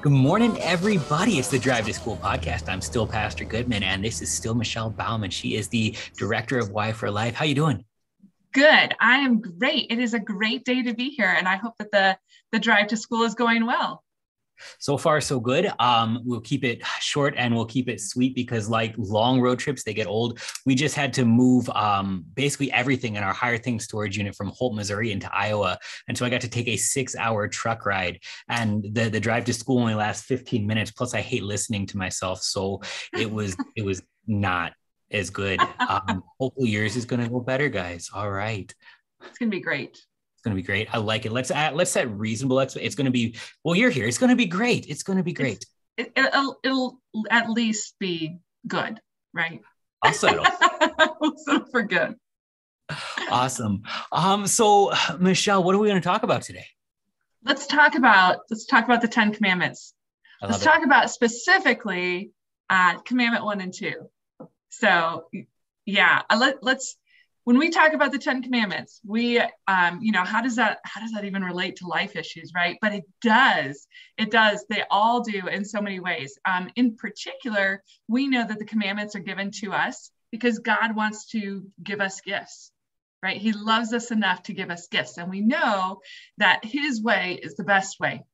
Good morning, everybody. It's the Drive to School podcast. I'm still Pastor Goodman, and this is still Michelle Bauman. She is the director of Y for Life. How you doing? Good. I am great. It is a great day to be here, and I hope that the the drive to school is going well. So far, so good. Um, we'll keep it short and we'll keep it sweet because, like long road trips, they get old. We just had to move um, basically everything in our higher things storage unit from Holt, Missouri into Iowa. And so I got to take a six hour truck ride. And the, the drive to school only lasts 15 minutes. Plus, I hate listening to myself. So it was, it was not as good. Um, hopefully, yours is going to go better, guys. All right. It's going to be great. It's going to be great. I like it. Let's add, let's set reasonable. It's, it's going to be, well, you're here. It's going to be great. It's going to be great. It, will it'll at least be good, right? I'll settle. we'll settle for good. Awesome. Um, so Michelle, what are we going to talk about today? Let's talk about, let's talk about the 10 commandments. Let's it. talk about specifically uh, commandment one and two. So yeah, let, let's, when we talk about the 10 commandments we um, you know how does that how does that even relate to life issues right? But it does it does. They all do in so many ways. Um, in particular we know that the commandments are given to us because god wants to give us gifts right? He loves us enough to give us gifts and we know that his way is the best way.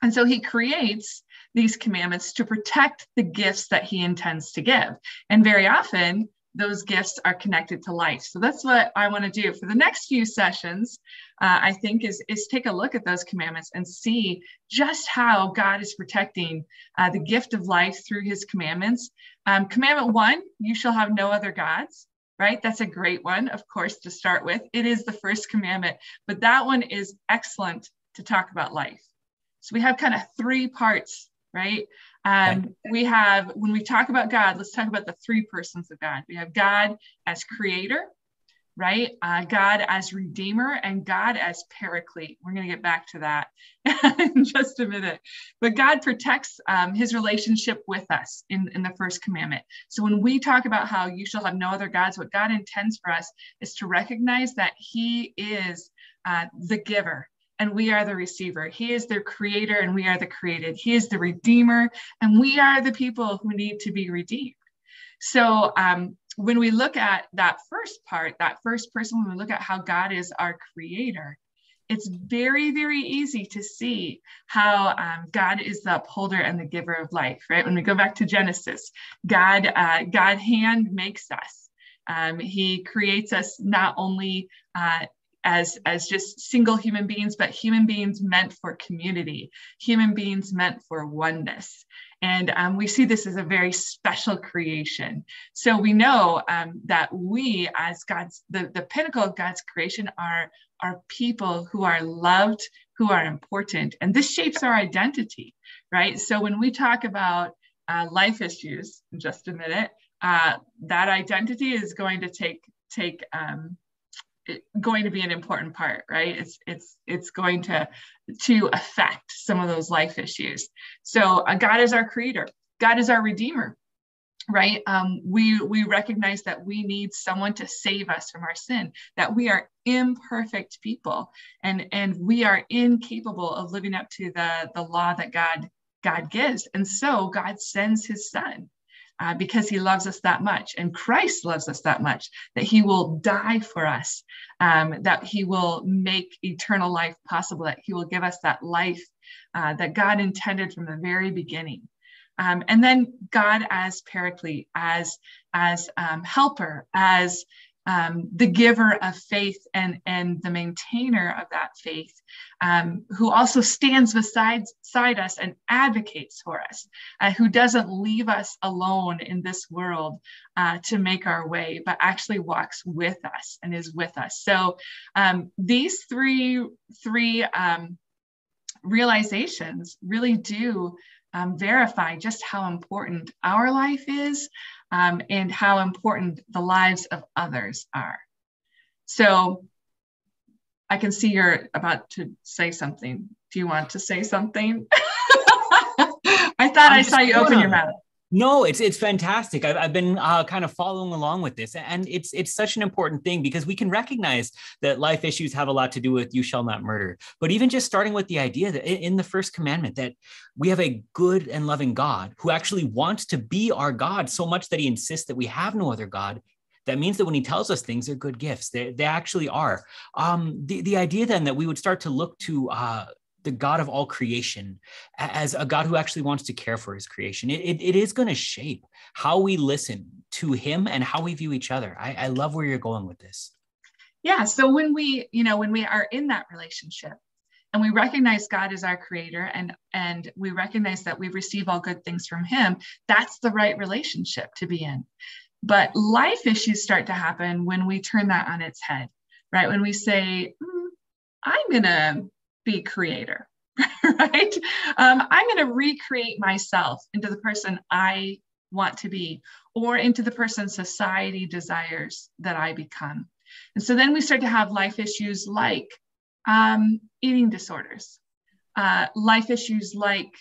And so he creates these commandments to protect the gifts that he intends to give. And very often, those gifts are connected to life. So that's what I want to do for the next few sessions. Uh, I think is is take a look at those commandments and see just how God is protecting uh, the gift of life through His commandments. Um, commandment one: You shall have no other gods. Right, that's a great one, of course, to start with. It is the first commandment, but that one is excellent to talk about life. So we have kind of three parts right? Um, we have, when we talk about God, let's talk about the three persons of God. We have God as creator, right? Uh, God as redeemer and God as paraclete. We're going to get back to that in just a minute. But God protects um, his relationship with us in, in the first commandment. So when we talk about how you shall have no other gods, what God intends for us is to recognize that he is uh, the giver and we are the receiver. He is the creator and we are the created. He is the redeemer and we are the people who need to be redeemed. So um, when we look at that first part, that first person, when we look at how God is our creator, it's very, very easy to see how um, God is the upholder and the giver of life, right? When we go back to Genesis, God, uh, God hand makes us. Um, he creates us not only uh, as as just single human beings but human beings meant for community. Human beings meant for oneness. And um, we see this as a very special creation. So we know um, that we as god's the, the pinnacle of god's creation are are people who are loved who are important. And this shapes our identity right? So when we talk about uh, life issues in just a minute uh, that identity is going to take take um, going to be an important part right? It's it's it's going to to affect some of those life issues. So uh, god is our creator. God is our redeemer right? Um, we we recognize that we need someone to save us from our sin that we are imperfect people and and we are incapable of living up to the the law that god god gives. And so god sends his son uh, because he loves us that much. And Christ loves us that much that he will die for us, um, that he will make eternal life possible, that he will give us that life uh, that God intended from the very beginning. Um, and then God as paraclete, as as um, helper, as um, the giver of faith and, and the maintainer of that faith, um, who also stands beside, beside us and advocates for us, uh, who doesn't leave us alone in this world uh, to make our way, but actually walks with us and is with us. So um, these three, three um, realizations really do um, verify just how important our life is um, and how important the lives of others are. So I can see you're about to say something. Do you want to say something? I thought I'm i saw you open your mouth. No, it's it's fantastic. I've, I've been uh, kind of following along with this, and it's it's such an important thing because we can recognize that life issues have a lot to do with "you shall not murder." But even just starting with the idea that in the first commandment that we have a good and loving God who actually wants to be our God so much that He insists that we have no other God. That means that when He tells us things, they're good gifts. They they actually are. Um, the the idea then that we would start to look to uh, the God of all creation as a God who actually wants to care for his creation. It, it, it is going to shape how we listen to him and how we view each other. I, I love where you're going with this. Yeah. So when we, you know, when we are in that relationship and we recognize God as our creator and and we recognize that we receive all good things from him, that's the right relationship to be in. But life issues start to happen when we turn that on its head, right? When we say, mm, I'm going to be creator, right? Um, I'm going to recreate myself into the person I want to be or into the person society desires that I become. And so then we start to have life issues like um, eating disorders, uh, life issues like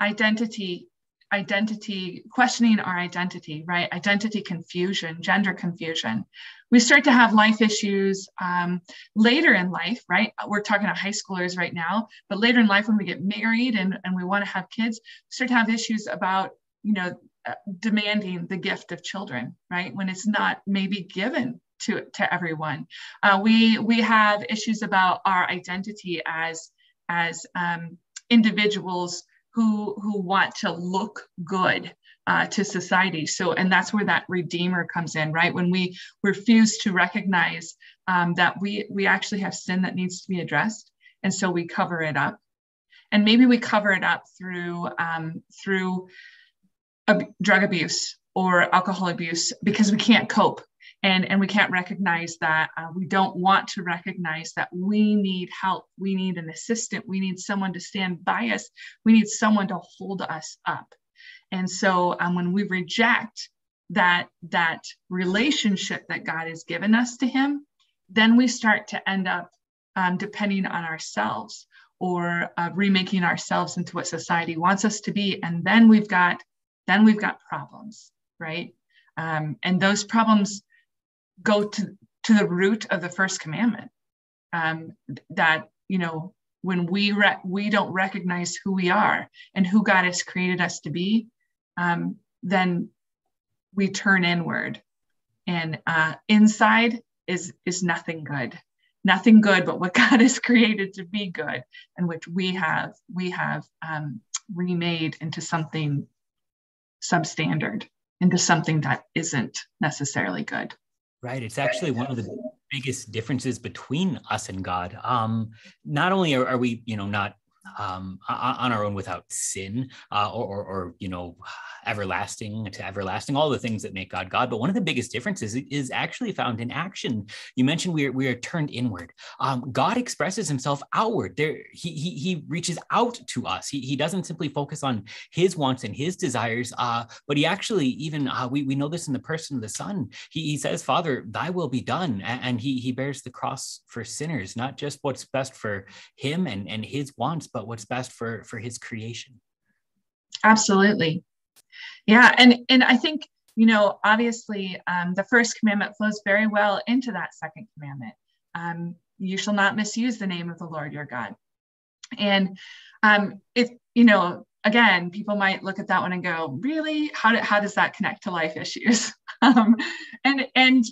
identity identity, questioning our identity, right? Identity confusion, gender confusion. We start to have life issues um, later in life, right? We're talking to high schoolers right now, but later in life, when we get married and, and we want to have kids, we start to have issues about, you know, uh, demanding the gift of children, right? When it's not maybe given to, to everyone. Uh, we, we have issues about our identity as, as um, individuals who who want to look good uh, to society. So, and that's where that redeemer comes in, right? When we refuse to recognize um, that we we actually have sin that needs to be addressed, and so we cover it up, and maybe we cover it up through um, through ab- drug abuse or alcohol abuse because we can't cope and and we can't recognize that uh, we don't want to recognize that we need help we need an assistant we need someone to stand by us we need someone to hold us up and so um, when we reject that that relationship that god has given us to him then we start to end up um, depending on ourselves or uh, remaking ourselves into what society wants us to be. And then we've got then we've got problems right? Um, and those problems go to to the root of the first commandment um, that you know when we re- we don't recognize who we are and who god has created us to be um, then we turn inward and uh, inside is is nothing good nothing good but what god has created to be good and which we have we have um, remade into something substandard into something that isn't necessarily good Right. It's actually one of the biggest differences between us and God. Um, not only are, are we, you know, not um, on our own without sin uh, or, or, or, you know, everlasting to everlasting, all the things that make God God. But one of the biggest differences is actually found in action. You mentioned we are, we are turned inward. Um, God expresses himself outward. There, he, he, he reaches out to us. He, he doesn't simply focus on his wants and his desires, uh, but he actually even, uh, we, we know this in the person of the Son. He, he says, Father, thy will be done. And he, he bears the cross for sinners, not just what's best for him and, and his wants, but what's best for for his creation. Absolutely. Yeah and and i think you know obviously um, the first commandment flows very well into that second commandment. Um, you shall not misuse the name of the lord your god. And um, if you know again people might look at that one and go really? How, do, how does that connect to life issues? Um, and and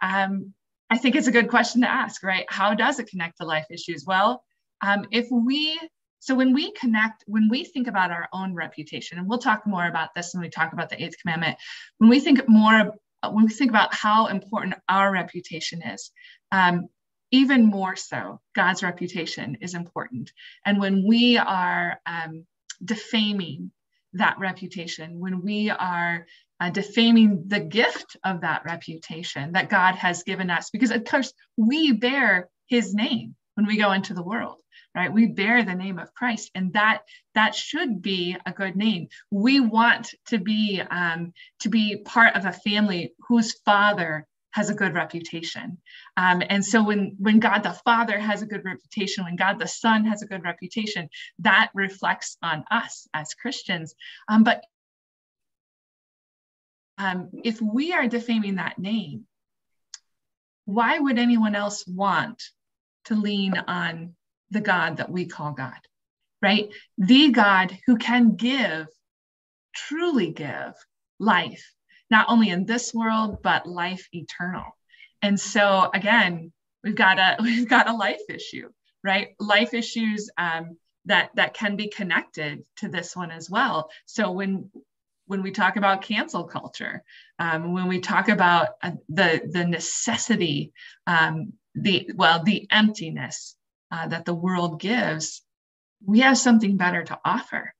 um, i think it's a good question to ask right? How does it connect to life issues? Well um, if we so when we connect, when we think about our own reputation, and we'll talk more about this when we talk about the eighth commandment, when we think more, when we think about how important our reputation is, um, even more so, God's reputation is important. And when we are um, defaming that reputation, when we are uh, defaming the gift of that reputation that God has given us, because of course we bear his name when we go into the world right? We bear the name of christ and that that should be a good name. We want to be um, to be part of a family whose father has a good reputation. Um, and so when when god the father has a good reputation when god the son has a good reputation that reflects on us as christians. Um, but um, if we are defaming that name, why would anyone else want to lean on the God that we call God, right? The God who can give, truly give life, not only in this world, but life eternal. And so again, we've got a we've got a life issue, right? Life issues um, that that can be connected to this one as well. So when when we talk about cancel culture, um, when we talk about uh, the the necessity, um, the well, the emptiness uh, that the world gives, we have something better to offer,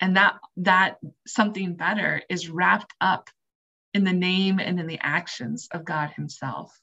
and that that something better is wrapped up in the name and in the actions of God Himself.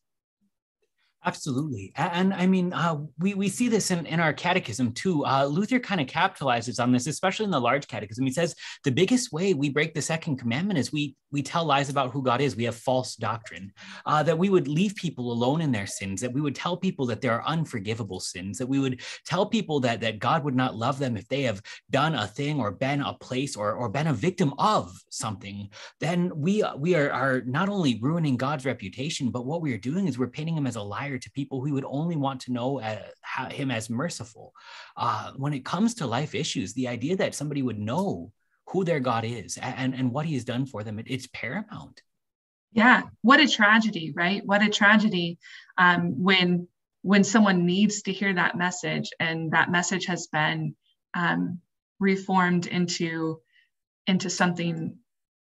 Absolutely. And, I mean, uh, we, we see this in, in our catechism too. Uh, Luther kind of capitalizes on this, especially in the large catechism. He says the biggest way we break the second commandment is we, we tell lies about who God is. We have false doctrine, uh, that we would leave people alone in their sins, that we would tell people that there are unforgivable sins, that we would tell people that, that God would not love them if they have done a thing or been a place or, or been a victim of something. Then we, we are, are not only ruining God's reputation, but what we are doing is we're painting him as a liar to people who would only want to know uh, him as merciful. Uh, when it comes to life issues, the idea that somebody would know who their God is and, and what he has done for them, it, it's paramount. Yeah, what a tragedy, right? What a tragedy um, when when someone needs to hear that message and that message has been um, reformed into into something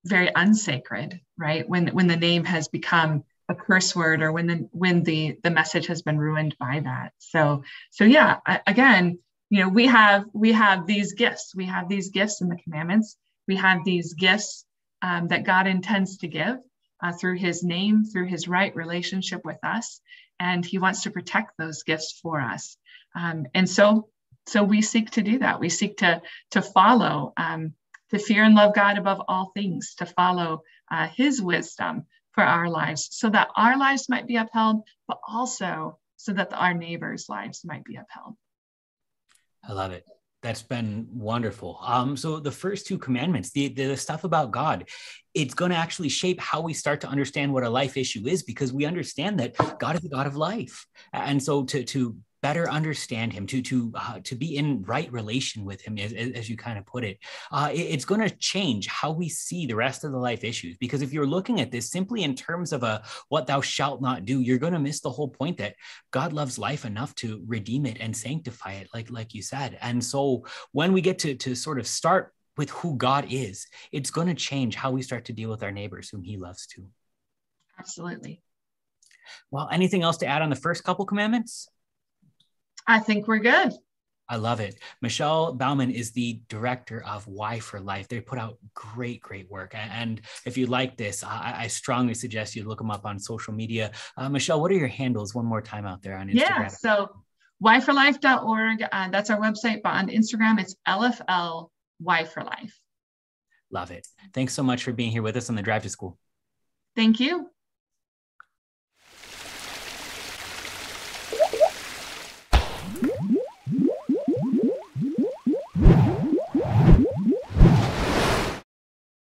very unsacred, right? When when the name has become a curse word or when the when the the message has been ruined by that. So so yeah again you know we have we have these gifts. We have these gifts in the commandments. We have these gifts um, that god intends to give uh, through his name through his right relationship with us and he wants to protect those gifts for us. Um, and so so we seek to do that. We seek to to follow um, to fear and love god above all things to follow uh, his wisdom for our lives so that our lives might be upheld, but also so that our neighbors' lives might be upheld. I love it. That's been wonderful. Um, so the first two commandments, the, the stuff about God, it's going to actually shape how we start to understand what a life issue is because we understand that God is a God of life. And so to, to better understand him to to uh, to be in right relation with him as, as you kind of put it uh, it it's going to change how we see the rest of the life issues. Because if you're looking at this simply in terms of a what thou shalt not do you're going to miss the whole point that god loves life enough to redeem it and sanctify it like like you said. And so when we get to to sort of start with who god is it's going to change how we start to deal with our neighbors whom he loves too absolutely. Well anything else to add on the first couple commandments I think we're good. I love it. Michelle Bauman is the director of Y for Life. They put out great, great work. And if you like this, I, I strongly suggest you look them up on social media. Uh, Michelle, what are your handles one more time out there on Instagram? Yeah, so yforlife.org. Uh, that's our website, but on Instagram, it's LFL Y for Life. Love it. Thanks so much for being here with us on the Drive to School. Thank you.